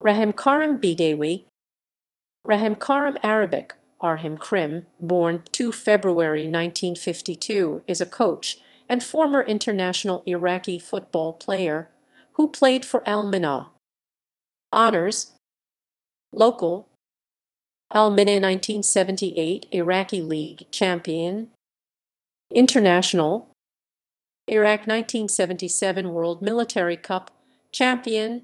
Rahim Karim Bdaiwi Rahim Karim Arabic, Arhim Krim, born 2 February 1952, is a coach and former international Iraqi football player who played for Al-Minaa. Honors Local Al-Minaa 1978 Iraqi League champion. International Iraq 1977 World Military Cup champion.